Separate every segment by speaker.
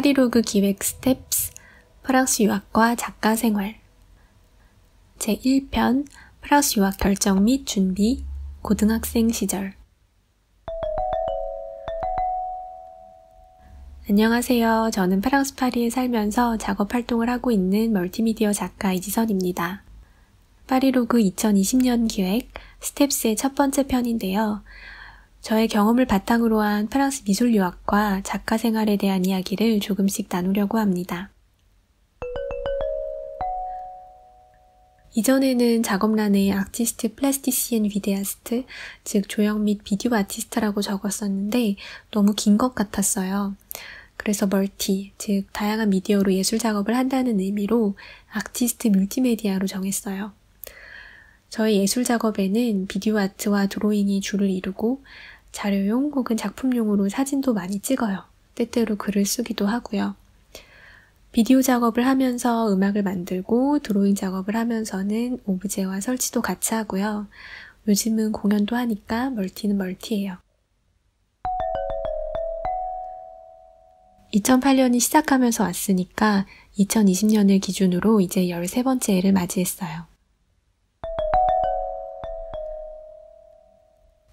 Speaker 1: 파리로그 기획 Steps 프랑스 유학과 작가 생활 제1편 프랑스 유학 결정 및 준비 고등학생 시절 안녕하세요. 저는 프랑스 파리에 살면서 작업 활동을 하고 있는 멀티미디어 작가 이지선입니다. 파리로그 2020년 기획 Steps의 첫 번째 편인데요. 저의 경험을 바탕으로 한 프랑스 미술 유학과 작가 생활에 대한 이야기를 조금씩 나누려고 합니다. 이전에는 직업란에 artiste plasticienne vidéaste, 즉 조형 및 비디오 아티스트라고 적었었는데 너무 긴 것 같았어요. 그래서 multi, 즉 다양한 미디어로 예술 작업을 한다는 의미로 artiste multimédia로 정했어요. 저의 예술 작업에는 비디오 아트와 드로잉이 주를 이루고 자료용 혹은 작품용으로 사진도 많이 찍어요. 때때로 글을 쓰기도 하고요. 비디오 작업을 하면서 음악을 만들고 드로잉 작업을 하면서는 오브제와 설치도 같이 하고요. 요즘은 공연도 하니까 멀티는 멀티예요. 2008년이 시작하면서 왔으니까 2020년을 기준으로 이제 13번째 해를 맞이했어요.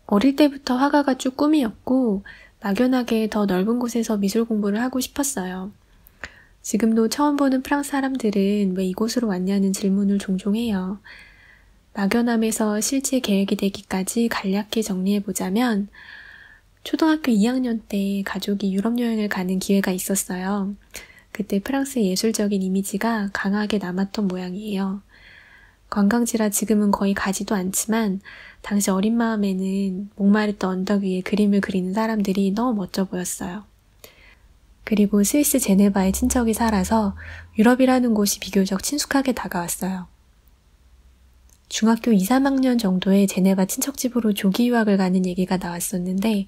Speaker 1: 어릴 때부터 화가가 쭉 꿈이었고 막연하게 더 넓은 곳에서 미술 공부를 하고 싶었어요. 지금도 처음 보는 프랑스 사람들은 왜 이곳으로 왔냐는 질문을 종종 해요. 막연함에서 실제 계획이 되기까지 간략히 정리해보자면 초등학교 2학년 때 가족이 유럽 여행을 가는 기회가 있었어요. 그때 프랑스의 예술적인 이미지가 강하게 남았던 모양이에요. 관광지라 지금은 거의 가지도 않지만 당시 어린 마음에는 목마르던 언덕 위에 그림을 그리는 사람들이 너무 멋져 보였어요. 그리고 스위스 제네바에 친척이 살아서 유럽이라는 곳이 비교적 친숙하게 다가왔어요. 중학교 2, 3학년 정도에 제네바 친척집으로 조기 유학을 가는 얘기가 나왔었는데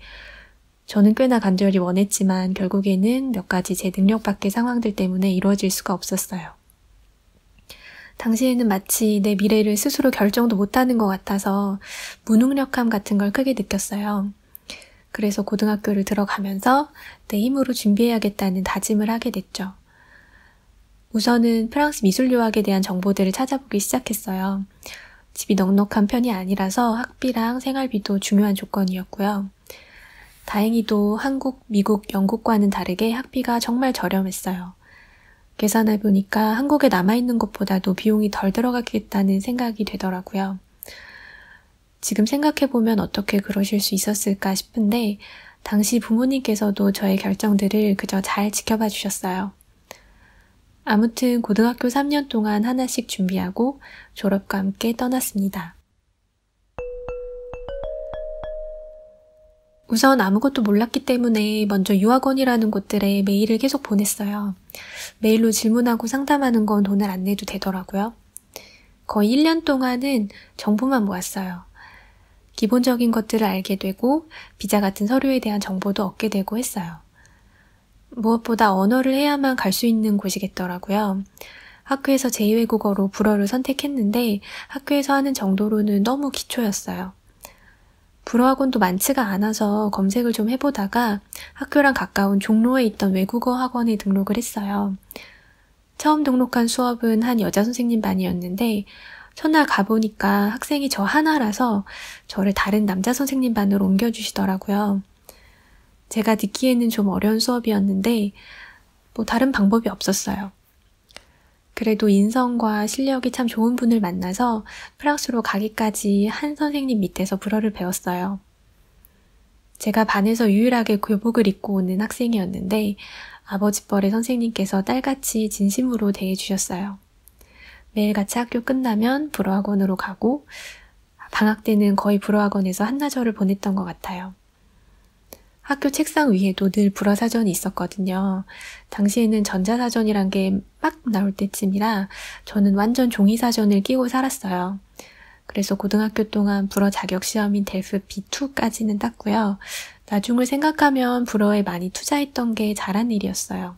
Speaker 1: 저는 꽤나 간절히 원했지만 결국에는 몇 가지 제 능력 밖의 상황들 때문에 이루어질 수가 없었어요. 당시에는 마치 내 미래를 스스로 결정도 못하는 것 같아서 무능력함 같은 걸 크게 느꼈어요. 그래서 고등학교를 들어가면서 내 힘으로 준비해야겠다는 다짐을 하게 됐죠. 우선은 프랑스 미술 유학에 대한 정보들을 찾아보기 시작했어요. 집이 넉넉한 편이 아니라서 학비랑 생활비도 중요한 조건이었고요. 다행히도 한국, 미국, 영국과는 다르게 학비가 정말 저렴했어요. 계산해 보니까 한국에 남아있는 것보다도 비용이 덜 들어가겠다는 생각이 되더라고요. 지금 생각해보면 어떻게 그러실 수 있었을까 싶은데, 당시 부모님께서도 저의 결정들을 그저 잘 지켜봐 주셨어요. 아무튼 고등학교 3년 동안 하나씩 준비하고 졸업과 함께 떠났습니다. 우선 아무것도 몰랐기 때문에 먼저 유학원이라는 곳들에 메일을 계속 보냈어요. 메일로 질문하고 상담하는 건 돈을 안 내도 되더라고요. 거의 1년 동안은 정보만 모았어요. 기본적인 것들을 알게 되고 비자 같은 서류에 대한 정보도 얻게 되고 했어요. 무엇보다 언어를 해야만 갈 수 있는 곳이겠더라고요. 학교에서 제2외국어로 불어를 선택했는데 학교에서 하는 정도로는 너무 기초였어요. 불어학원도 많지가 않아서 검색을 좀 해보다가 학교랑 가까운 종로에 있던 외국어 학원에 등록을 했어요. 처음 등록한 수업은 한 여자 선생님 반이었는데 첫날 가보니까 학생이 저 하나라서 저를 다른 남자 선생님 반으로 옮겨주시더라고요. 제가 듣기에는 좀 어려운 수업이었는데 뭐 다른 방법이 없었어요. 그래도 인성과 실력이 참 좋은 분을 만나서 프랑스로 가기까지 한 선생님 밑에서 불어를 배웠어요. 제가 반에서 유일하게 교복을 입고 오는 학생이었는데 아버지 뻘의 선생님께서 딸같이 진심으로 대해주셨어요. 매일 같이 학교 끝나면 불어학원으로 가고 방학 때는 거의 불어학원에서 한나절을 보냈던 것 같아요. 학교 책상 위에도 늘 불어사전이 있었거든요. 당시에는 전자사전이란 게 막 나올 때쯤이라 저는 완전 종이사전을 끼고 살았어요. 그래서 고등학교 동안 불어 자격 시험인 델프 B2까지는 땄고요. 나중을 생각하면 불어에 많이 투자했던 게 잘한 일이었어요.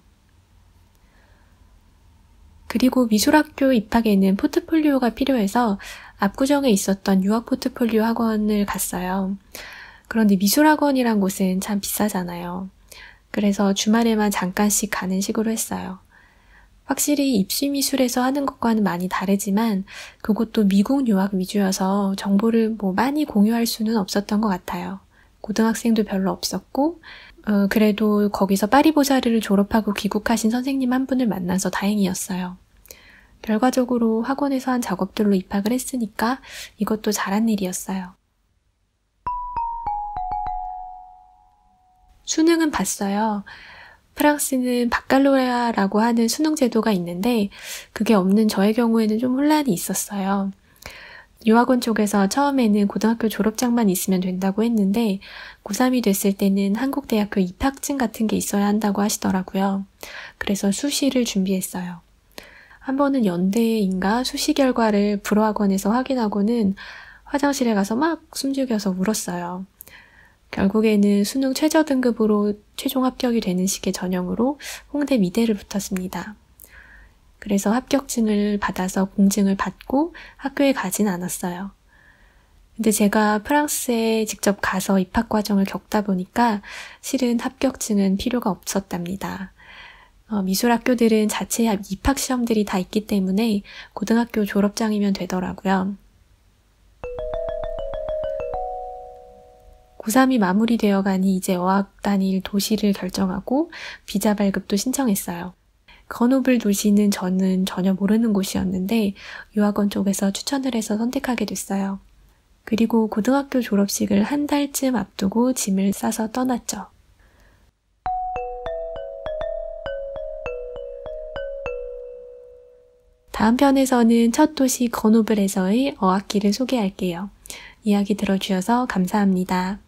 Speaker 1: 그리고 미술학교 입학에는 포트폴리오가 필요해서 압구정에 있었던 유학 포트폴리오 학원을 갔어요. 그런데 미술학원이란 곳은 참 비싸잖아요. 그래서 주말에만 잠깐씩 가는 식으로 했어요. 확실히 입시 미술에서 하는 것과는 많이 다르지만 그것도 미국 유학 위주여서 정보를 뭐 많이 공유할 수는 없었던 것 같아요. 고등학생도 별로 없었고, 어, 그래도 거기서 파리보자르를 졸업하고 귀국하신 선생님 한 분을 만나서 다행이었어요. 결과적으로 학원에서 한 작업들로 입학을 했으니까 이것도 잘한 일이었어요. 수능은 봤어요. 프랑스는 바칼로레아라고 하는 수능 제도가 있는데 그게 없는 저의 경우에는 좀 혼란이 있었어요. 유학원 쪽에서 처음에는 고등학교 졸업장만 있으면 된다고 했는데 고3이 됐을 때는 한국대학교 입학증 같은 게 있어야 한다고 하시더라고요. 그래서 수시를 준비했어요. 한 번은 연대인가 수시 결과를 불어학원에서 확인하고는 화장실에 가서 막 숨죽여서 울었어요. 결국에는 수능 최저 등급으로 최종 합격이 되는 식의 전형으로 홍대 미대를 붙었습니다. 그래서 합격증을 받아서 공증을 받고 학교에 가진 않았어요. 근데 제가 프랑스에 직접 가서 입학 과정을 겪다 보니까 실은 합격증은 필요가 없었답니다. 어, 미술학교들은 자체 입학 시험들이 다 있기 때문에 고등학교 졸업장이면 되더라고요. 고3이 마무리되어 가니 이제 어학 다닐 도시를 결정하고 비자 발급도 신청했어요. 건우블 도시는 저는 전혀 모르는 곳이었는데 유학원 쪽에서 추천을 해서 선택하게 됐어요. 그리고 고등학교 졸업식을 한 달쯤 앞두고 짐을 싸서 떠났죠. 다음 편에서는 첫 도시 건우블에서의 어학기를 소개할게요. 이야기 들어주셔서 감사합니다.